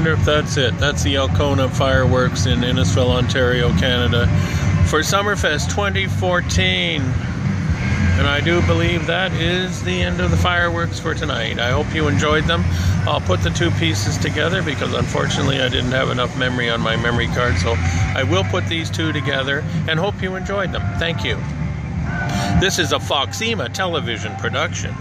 wonder if that's it. That's the Alcona fireworks in Innisfil, Ontario, Canada for Summerfest 2014. And I do believe that is the end of the fireworks for tonight. I hope you enjoyed them. I'll put the two pieces together because unfortunately I didn't have enough memory on my memory card. So I will put these two together and hope you enjoyed them. Thank you. This is a Foxeema television production.